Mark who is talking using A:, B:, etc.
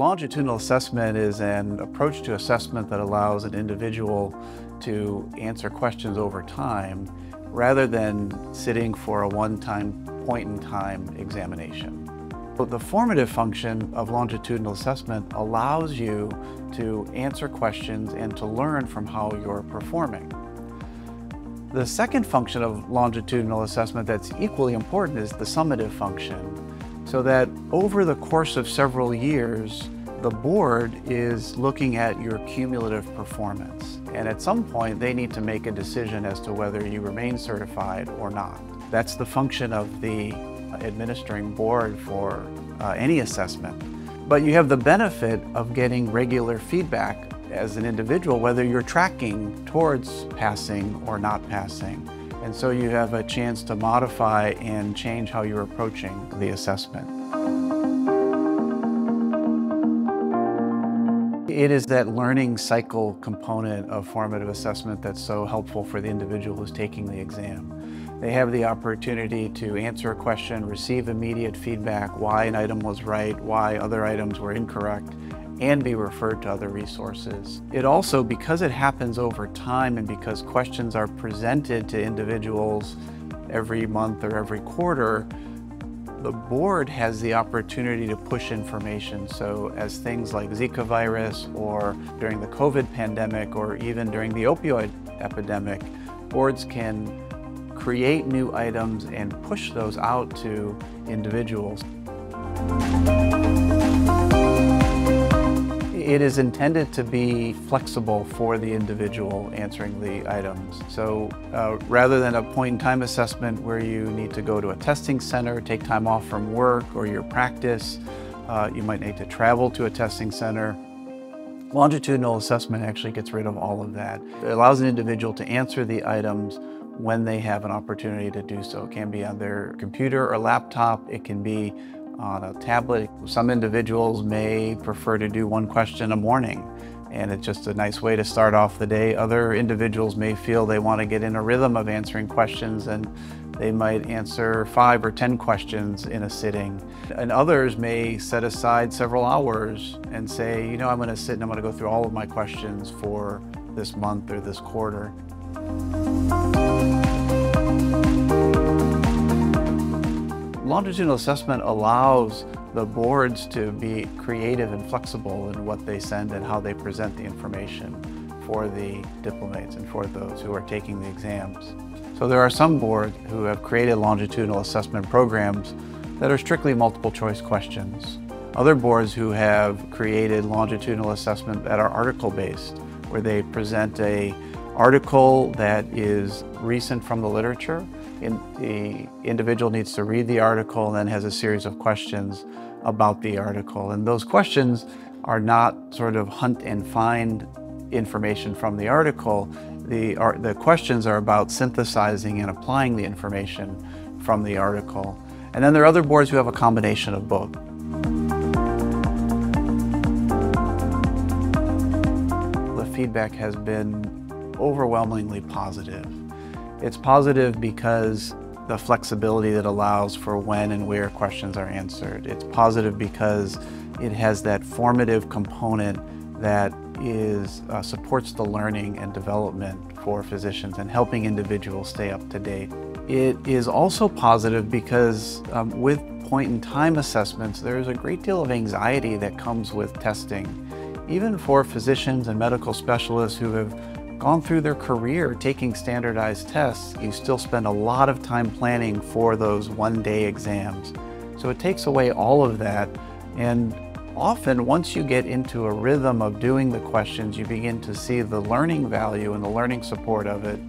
A: Longitudinal assessment is an approach to assessment that allows an individual to answer questions over time rather than sitting for a one-time point-in-time examination. The formative function of longitudinal assessment allows you to answer questions and to learn from how you're performing. The second function of longitudinal assessment that's equally important is the summative function so that over the course of several years, the board is looking at your cumulative performance. And at some point, they need to make a decision as to whether you remain certified or not. That's the function of the administering board for uh, any assessment. But you have the benefit of getting regular feedback as an individual, whether you're tracking towards passing or not passing. And so you have a chance to modify and change how you're approaching the assessment. It is that learning cycle component of formative assessment that's so helpful for the individual who's taking the exam. They have the opportunity to answer a question, receive immediate feedback, why an item was right, why other items were incorrect, and be referred to other resources. It also, because it happens over time and because questions are presented to individuals every month or every quarter, the board has the opportunity to push information. So as things like Zika virus or during the COVID pandemic or even during the opioid epidemic, boards can create new items and push those out to individuals. It is intended to be flexible for the individual answering the items. So uh, rather than a point-in-time assessment where you need to go to a testing center, take time off from work or your practice, uh, you might need to travel to a testing center. Longitudinal assessment actually gets rid of all of that. It allows an individual to answer the items when they have an opportunity to do so. It can be on their computer or laptop, it can be on a tablet. Some individuals may prefer to do one question a morning and it's just a nice way to start off the day. Other individuals may feel they want to get in a rhythm of answering questions and they might answer five or 10 questions in a sitting. And others may set aside several hours and say, you know, I'm going to sit and I'm going to go through all of my questions for this month or this quarter. Longitudinal assessment allows the boards to be creative and flexible in what they send and how they present the information for the diplomates and for those who are taking the exams. So there are some boards who have created longitudinal assessment programs that are strictly multiple choice questions. Other boards who have created longitudinal assessment that are article based, where they present a article that is recent from the literature in, the individual needs to read the article and then has a series of questions about the article. And those questions are not sort of hunt and find information from the article. The, are, the questions are about synthesizing and applying the information from the article. And then there are other boards who have a combination of both. The feedback has been overwhelmingly positive. It's positive because the flexibility that allows for when and where questions are answered. It's positive because it has that formative component that is uh, supports the learning and development for physicians and helping individuals stay up to date. It is also positive because um, with point-in-time assessments, there is a great deal of anxiety that comes with testing. Even for physicians and medical specialists who have gone through their career taking standardized tests, you still spend a lot of time planning for those one-day exams. So it takes away all of that and often once you get into a rhythm of doing the questions, you begin to see the learning value and the learning support of it